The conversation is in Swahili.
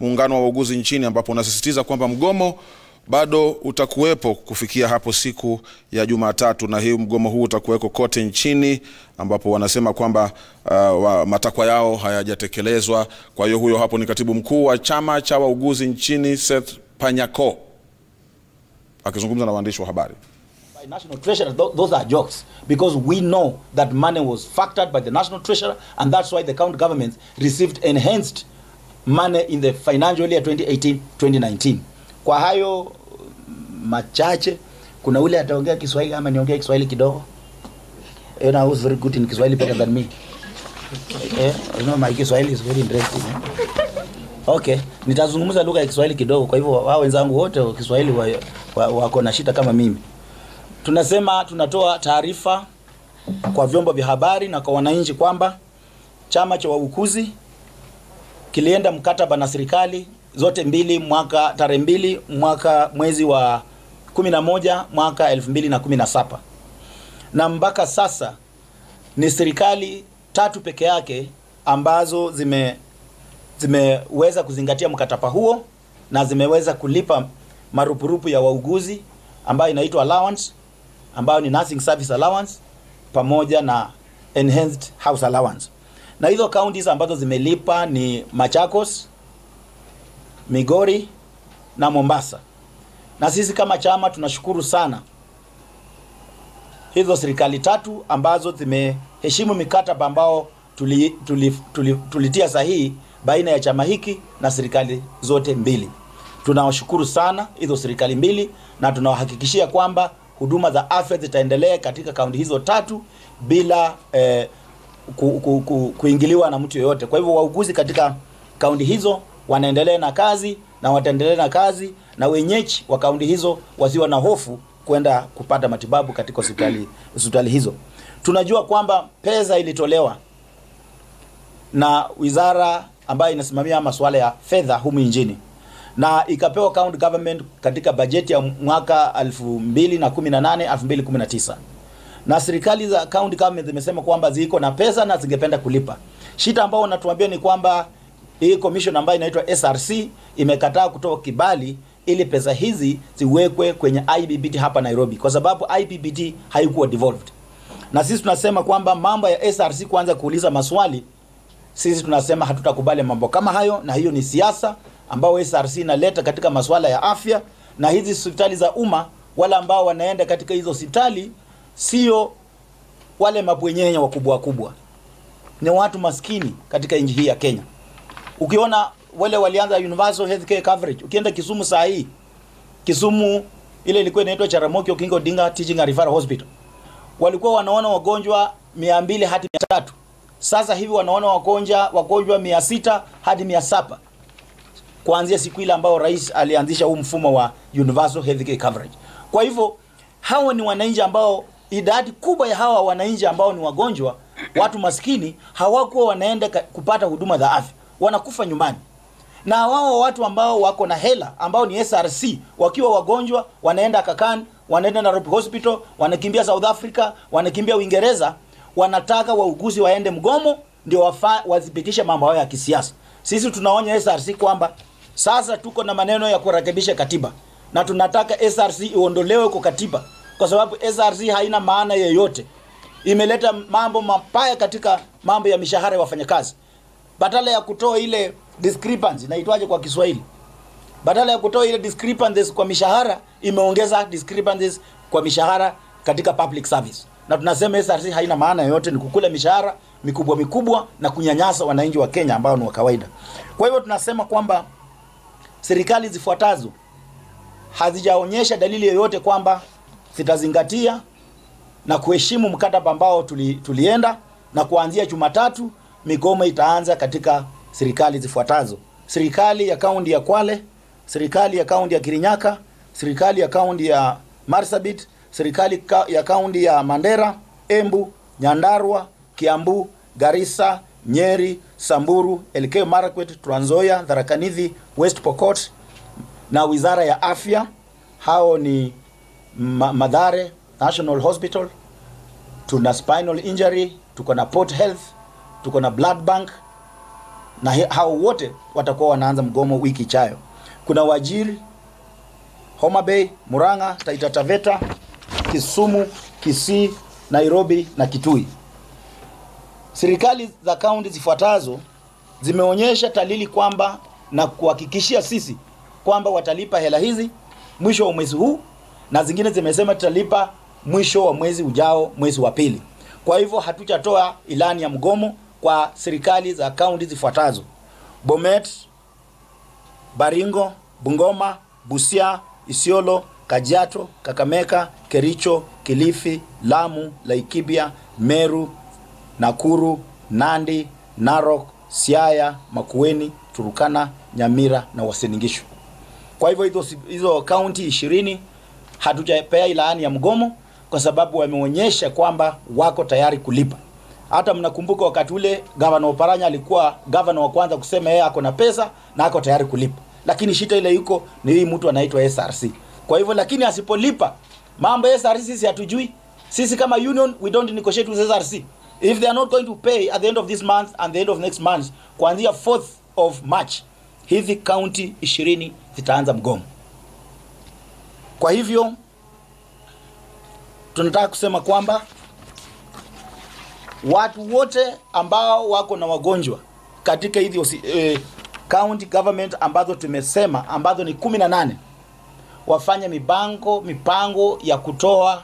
muungano wa wauguzi nchini ambapo unasisitiza kwamba mgomo bado utakuwepo kufikia hapo siku ya Jumatatu, na hii mgomo huu utakuweko kote nchini, ambapo wanasema kwamba uh, wa, matakwa yao hayajatekelezwa. Kwa hiyo huyo hapo ni katibu mkuu wa chama cha wauguzi nchini Seth Panyako akizungumza na waandishi wa habari. national treasurer those are jokes because we know that money was factored by the national treasurer and that's why the county governments received enhanced money in the financial year 2018 2019 kwa hayo machache kuna ule ataongea kiswahili ama niongea kiswahili kidogo? You know, who's very good in kiswahili better than me? Yeah, you know, my kiswahili is very interesting eh? okay nitazungumza lugha ya kiswahili kidogo. Kwa hivyo wao wenzangu wote wa kiswahili wako wa, wa, na shida kama mimi. Tunasema tunatoa taarifa kwa vyombo vya habari na kwa wananchi kwamba chama cha wauguzi kilienda mkataba na serikali zote mbili mwaka tarehe mbili mwaka mwezi wa 11 mwaka 2017 na mpaka sasa ni serikali tatu peke yake ambazo zime zimeweza kuzingatia mkataba huo na zimeweza kulipa marupurupu ya wauguzi ambayo inaitwa allowance ambayo ni nursing service allowance pamoja na enhanced house allowance. Na hizo counties ambazo zimelipa ni Machakos, Migori na Mombasa. Na sisi kama chama tunashukuru sana hizo serikali tatu ambazo zimeheshimu mikataba ambao tulitia tuli, tuli, tulitia sahihi baina ya chama hiki na serikali zote mbili. Tunawashukuru sana hizo serikali mbili na tunawahakikishia kwamba huduma za afya zitaendelea katika kaunti hizo tatu bila eh, ku, ku, ku, kuingiliwa na mtu yoyote. Kwa hivyo wauguzi katika kaunti hizo wanaendelea na kazi na wataendelea na kazi, na wenyeji wa kaunti hizo wasiwa na hofu kwenda kupata matibabu katika hospitali hospitali hizo. Tunajua kwamba pesa ilitolewa na wizara ambayo inasimamia masuala ya fedha humu nchini na ikapewa county government katika bajeti ya mwaka 2018 2019 na serikali za county government zimesema kwamba ziko na pesa na zingependa kulipa. Shida ambao wanatuambia ni kwamba hii commission ambayo inaitwa SRC imekataa kutoa kibali ili pesa hizi ziwekwe kwenye IBBT hapa Nairobi, kwa sababu IBBT haikuwa devolved. Na sisi tunasema kwamba mambo ya SRC kuanza kuuliza maswali, sisi tunasema hatutakubali mambo kama hayo, na hiyo ni siasa ambao SRC inaleta katika masuala ya afya, na hizi hospitali za umma, wale ambao wanaenda katika hizo hospitali sio wale mabwenyenye wakubwa wakubwa, ni watu maskini katika nchi hii ya Kenya. Ukiona wale walianza universal healthcare coverage, ukienda Kisumu saa hii, Kisumu ile ilikuwa inaitwa Jaramogi Oginga Odinga Teaching and Referral Hospital, walikuwa wanaona wagonjwa 200 hadi 300. Sasa hivi wanaona wagonjwa wagonjwa 600 hadi 700 kuanzia siku ile ambayo rais alianzisha huu mfumo wa universal healthcare coverage. Kwa hivyo hawa ni wananchi ambao idadi kubwa ya hawa wananchi ambao ni wagonjwa, watu maskini, hawakuwa wanaenda kupata huduma za afya, wanakufa nyumbani. Na wao watu ambao wako na hela ambao ni SRC wakiwa wagonjwa wanaenda Kakan, wanaenda Nairobi Hospital, wanakimbia South Africa, wanakimbia Uingereza, wanataka wauguzi waende mgomo ndio wathibitishe mambo yao ya kisiasa. Sisi tunaonya SRC kwamba sasa tuko na maneno ya kurekebisha katiba na tunataka SRC iondolewe kwa katiba kwa sababu SRC haina maana yeyote. Imeleta mambo mabaya katika mambo ya mishahara ya wafanyakazi. Badala ya kutoa ile discrepancy, naitwaje kwa Kiswahili? Badala ya kutoa ile discrepancies kwa mishahara, imeongeza discrepancies kwa mishahara katika public service. Na tunasema SRC haina maana yoyote, ni kukula mishahara mikubwa mikubwa na kunyanyasa wananchi wa Kenya ambao ni wa kawaida. Kwa hivyo tunasema kwamba serikali zifuatazo hazijaonyesha dalili yoyote kwamba zitazingatia na kuheshimu mkataba ambao tuli, tulienda na kuanzia Jumatatu migomo itaanza katika serikali zifuatazo: serikali ya kaunti ya Kwale, serikali ya kaunti ya Kirinyaka, serikali ya kaunti ya Marsabit, serikali ka, ya kaunti ya Mandera, Embu, Nyandarua, Kiambu, Garissa, Nyeri, Samburu, Elgeyo Marakwet, Trans Nzoia, Tharaka Nithi, West Pokot na wizara ya afya. Hao ni Ma Madhare National Hospital, tuna spinal injury, tuko na Port Health, tuko na blood bank na hao wote watakuwa wanaanza mgomo wiki ijayo. Kuna Wajiri, Homa Bay, Murang'a, Taita Taveta, Kisumu, Kisii, Nairobi na Kitui. Serikali za kaunti zifuatazo zimeonyesha talili kwamba na kuhakikishia sisi kwamba watalipa hela hizi mwisho wa mwezi huu, na zingine zimesema tutalipa mwisho wa mwezi ujao, mwezi wa pili. Kwa hivyo hatujatoa ilani ya mgomo kwa serikali za kaunti zifuatazo: Bomet, Baringo, Bungoma, Busia, Isiolo, Kajiado, Kakamega, Kericho, Kilifi, Lamu, Laikipia, Meru, Nakuru, Nandi, Narok, Siaya, Makueni, Turukana, Nyamira na Uasin Gishu. Kwa hivyo hizo kaunti ishirini hatujapea ilani ya mgomo kwa sababu wameonyesha kwamba wako tayari kulipa. Hata mnakumbuka wakati ule gavana Oparanya alikuwa gavana wa kwanza kusema yeye ako na pesa na ako tayari kulipa, lakini shita ile yuko ni hii mtu anaitwa SRC. Kwa hivyo lakini asipolipa mambo ya SRC sisi hatujui. Sisi kama union we don't negotiate with SRC. If they are not going to pay at the end of this month and the end of next month, kuanzia 4th of March, hizi county 20 zitaanza mgomo. Kwa hivyo tunataka kusema kwamba watu wote ambao wako na wagonjwa katika hizi eh, county government ambazo tumesema ambazo ni kumi na nane wafanye mipango mipango ya kutoa